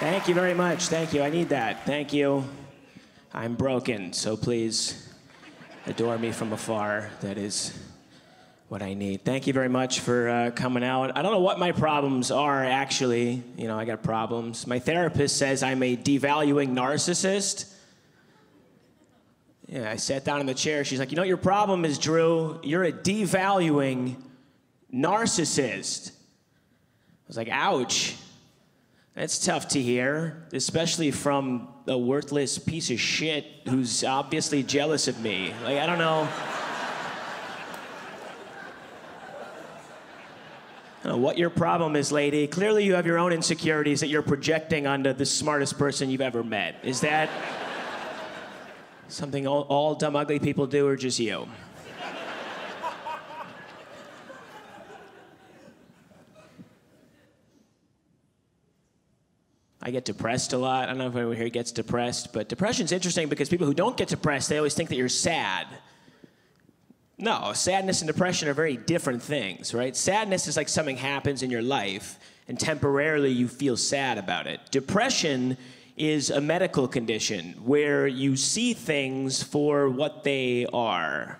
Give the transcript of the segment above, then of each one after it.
Thank you very much. Thank you. I need that. Thank you. I'm broken, so please adore me from afar. That is what I need. Thank you very much for uh, coming out. I don't know what my problems are, actually. You know, I got problems. My therapist says I'm a devaluing narcissist. Yeah, I sat down in the chair. She's like, You know what your problem is, Drew? You're a devaluing narcissist. I was like, Ouch. That's tough to hear, especially from a worthless piece of shit who's obviously jealous of me. Like, I don't know. I don't know what your problem is, lady. Clearly, you have your own insecurities that you're projecting onto the smartest person you've ever met. Is that something all, all dumb, ugly people do, or just you? I get depressed a lot. I don't know if anyone here gets depressed, but depression's interesting because people who don't get depressed, they always think that you're sad. No, sadness and depression are very different things, right? Sadness is like something happens in your life and temporarily you feel sad about it. Depression is a medical condition where you see things for what they are.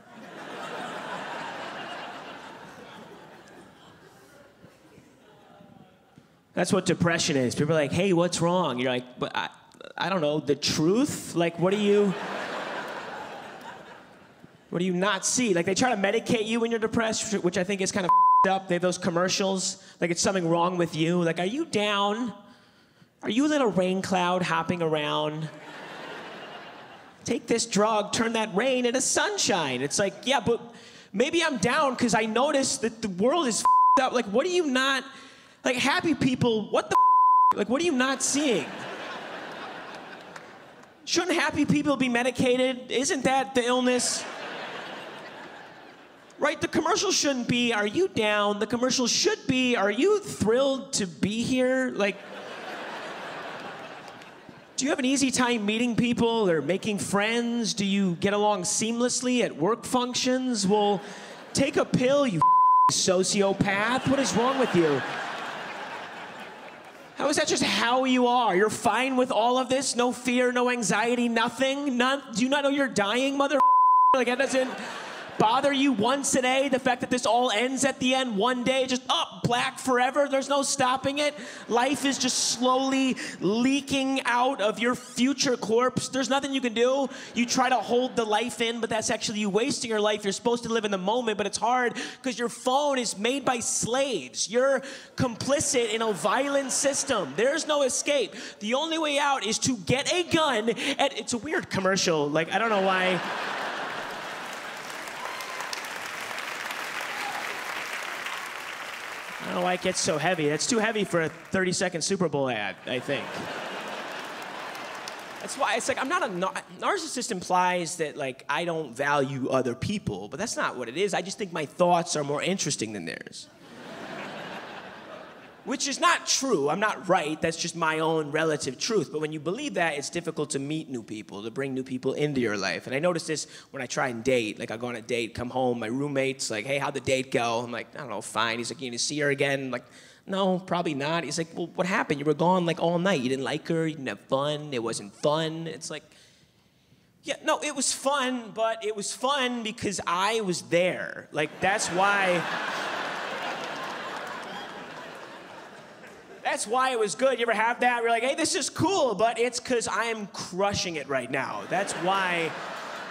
That's what depression is. People are like, hey, what's wrong? You're like, but I, I don't know, the truth? Like, what do you. What do you not see? Like, they try to medicate you when you're depressed, which I think is kind of up. They have those commercials, like it's something wrong with you. Like, are you down? Are you a little rain cloud hopping around? Take this drug, turn that rain into sunshine. It's like, yeah, but maybe I'm down because I noticed that the world is up. Like, what do you not. Like happy people, what the like what are you not seeing? Shouldn't happy people be medicated? Isn't that the illness? Right? The commercial shouldn't be, are you down? The commercial should be, are you thrilled to be here? Like, do you have an easy time meeting people or making friends? Do you get along seamlessly at work functions? Well, take a pill, you sociopath. What is wrong with you? How is that just how you are? You're fine with all of this? No fear, no anxiety, nothing? None? Do you not know you're dying, mother? Like, that doesn't bother you once a day? The fact that this all ends at the end one day, just up, oh, black forever, there's no stopping it? Life is just slowly leaking out of your future corpse. There's nothing you can do. You try to hold the life in, but that's actually you wasting your life. You're supposed to live in the moment, but it's hard because your phone is made by slaves. You're complicit in a violent system. There's no escape. The only way out is to get a gun. And it's a weird commercial. Like, I don't know why. I don't know why it gets so heavy. That's too heavy for a 30 second Super Bowl ad, I think. That's why it's like I'm not a narcissist implies that like I don't value other people, but that's not what it is. I just think my thoughts are more interesting than theirs which is not true. I'm not right. That's just my own relative truth. But when you believe that, it's difficult to meet new people, to bring new people into your life. And I notice this when I try and date. Like, I go on a date, come home, my roommate's like, hey, how'd the date go? I'm like, I don't know, fine. He's like, you need to see her again? I'm like, no, probably not. He's like, well, what happened? You were gone like all night. You didn't like her, you didn't have fun, it wasn't fun. It's like, yeah, no, it was fun, but it was fun because I was there. Like, that's why. That's why it was good. You ever have that? You're like, hey, this is cool, but it's because I'm crushing it right now. That's why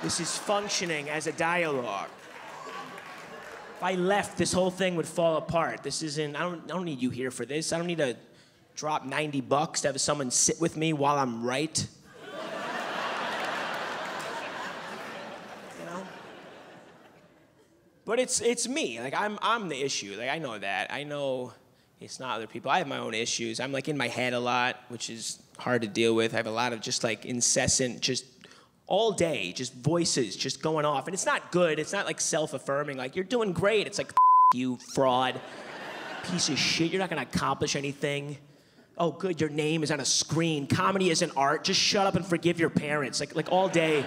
this is functioning as a dialogue. If I left, this whole thing would fall apart. This isn't, I don't, I don't need you here for this. I don't need to drop 90 bucks to have someone sit with me while I'm right. you know? But it's, it's me. Like, I'm, I'm the issue. Like, I know that. I know it's not other people. I have my own issues. I'm like in my head a lot, which is hard to deal with. I have a lot of just like incessant, just all day, just voices just going off. And it's not good. It's not like self affirming, like, you're doing great. It's like, you fraud, piece of shit. You're not gonna accomplish anything. Oh, good, your name is on a screen. Comedy isn't art. Just shut up and forgive your parents. Like, like all day.